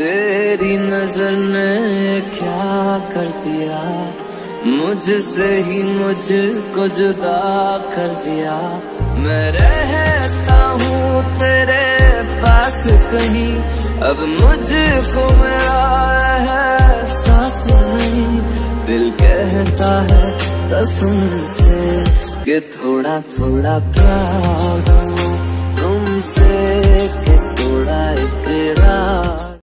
तेरी नज़र ने क्या कर दिया? मुझसे ही मुझको जुदा कर दिया। मैं रहता हूँ तेरे पास कहीं। अब मुझको मेरा सांस नहीं। दिल कहता है कसम से कि थोड़ा थोड़ा प्यार